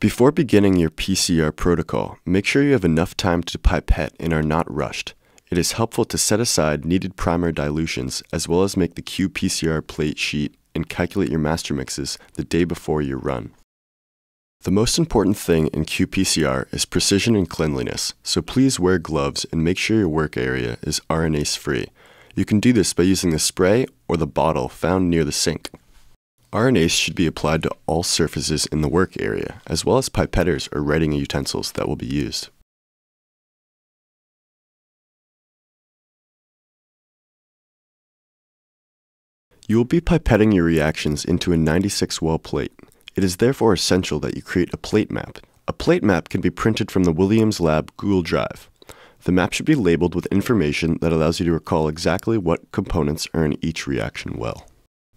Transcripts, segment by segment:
Before beginning your PCR protocol, make sure you have enough time to pipette and are not rushed. It is helpful to set aside needed primer dilutions as well as make the qPCR plate sheet and calculate your master mixes the day before your run. The most important thing in qPCR is precision and cleanliness, so please wear gloves and make sure your work area is RNase free. You can do this by using the spray or the bottle found near the sink. RNase should be applied to all surfaces in the work area, as well as pipetters or writing utensils that will be used. You will be pipetting your reactions into a 96 well plate. It is therefore essential that you create a plate map. A plate map can be printed from the Williams Lab Google Drive. The map should be labeled with information that allows you to recall exactly what components are in each reaction well.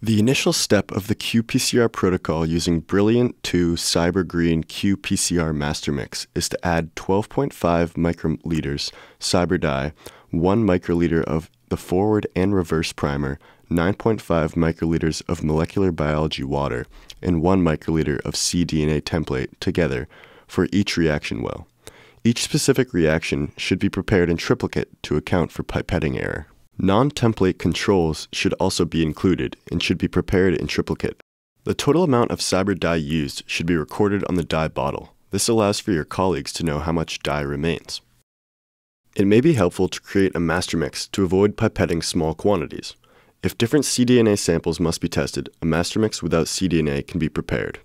The initial step of the qPCR protocol using Brilliant 2 SYBR Green qPCR master mix is to add 12.5 microliters SYBR Dye, 1 microliter of the forward and reverse primer, 9.5 microliters of molecular biology water, and 1 microliter of cDNA template together for each reaction well. Each specific reaction should be prepared in triplicate to account for pipetting error. Non-template controls should also be included and should be prepared in triplicate. The total amount of SYBR dye used should be recorded on the dye bottle. This allows for your colleagues to know how much dye remains. It may be helpful to create a master mix to avoid pipetting small quantities. If different cDNA samples must be tested, a master mix without cDNA can be prepared.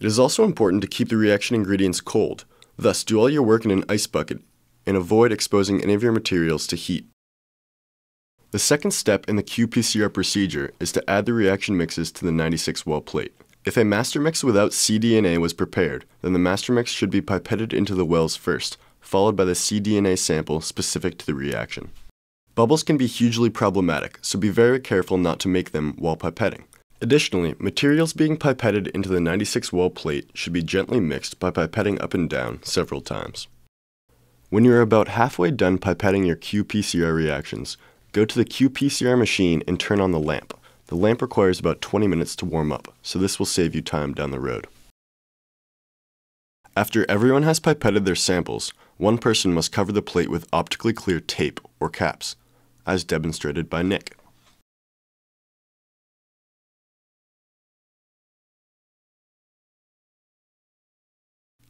It is also important to keep the reaction ingredients cold, thus do all your work in an ice bucket and avoid exposing any of your materials to heat. The second step in the qPCR procedure is to add the reaction mixes to the 96 well plate. If a master mix without cDNA was prepared, then the master mix should be pipetted into the wells first, followed by the cDNA sample specific to the reaction. Bubbles can be hugely problematic, so be very careful not to make them while pipetting. Additionally, materials being pipetted into the 96 well plate should be gently mixed by pipetting up and down several times. When you are about halfway done pipetting your qPCR reactions, Go to the qPCR machine and turn on the lamp. The lamp requires about 20 minutes to warm up, so this will save you time down the road. After everyone has pipetted their samples, one person must cover the plate with optically clear tape or caps, as demonstrated by Nick.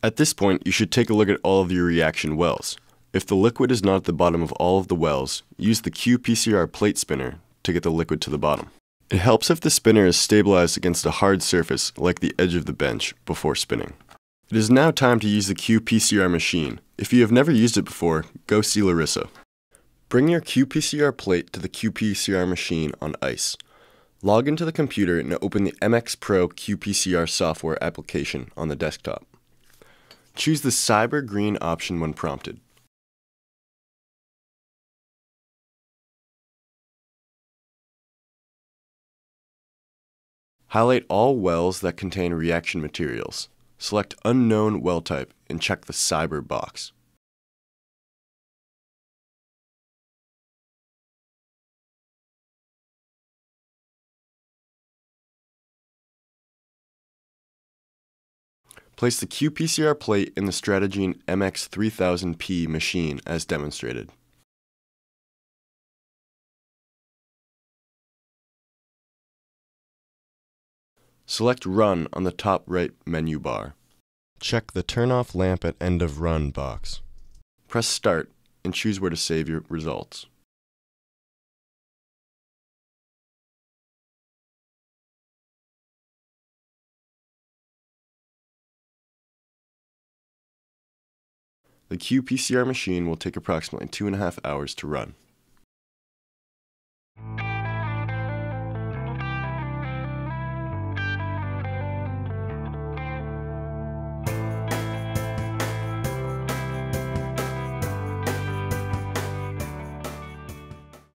At this point, you should take a look at all of your reaction wells. If the liquid is not at the bottom of all of the wells, use the qPCR plate spinner to get the liquid to the bottom. It helps if the spinner is stabilized against a hard surface like the edge of the bench before spinning. It is now time to use the qPCR machine. If you have never used it before, go see Larissa. Bring your qPCR plate to the qPCR machine on ice. Log into the computer and open the MX Pro qPCR software application on the desktop. Choose the SYBR Green option when prompted. Highlight all wells that contain reaction materials. Select Unknown Well Type and check the SYBR box. Place the qPCR plate in the Stratagene MX3000P machine as demonstrated. Select Run on the top right menu bar. Check the Turn off lamp at end of run box. Press Start and choose where to save your results. The qPCR machine will take approximately two and a half hours to run.